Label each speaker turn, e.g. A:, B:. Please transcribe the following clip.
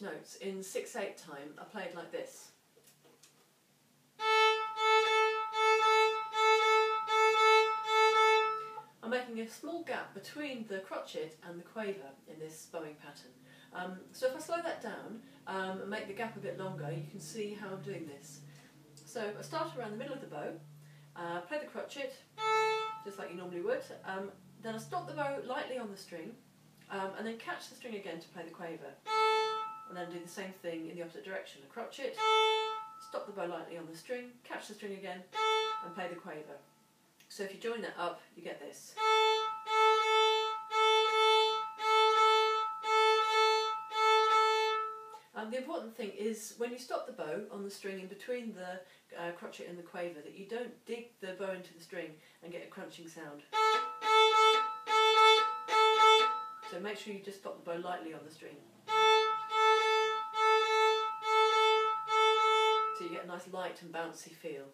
A: Notes in 6-8 time are played like this. I'm making a small gap between the crotchet and the quaver in this bowing pattern. Um, so if I slow that down um, and make the gap a bit longer, you can see how I'm doing this. So I start around the middle of the bow, uh, play the crotchet, just like you normally would, um, then I stop the bow lightly on the string, um, and then catch the string again to play the quaver. And do the same thing in the opposite direction, a crotchet, stop the bow lightly on the string, catch the string again, and play the quaver. So if you join that up, you get this. Um, the important thing is when you stop the bow on the string in between the uh, crotchet and the quaver that you don't dig the bow into the string and get a crunching sound. So make sure you just stop the bow lightly on the string. Nice light and bouncy feel.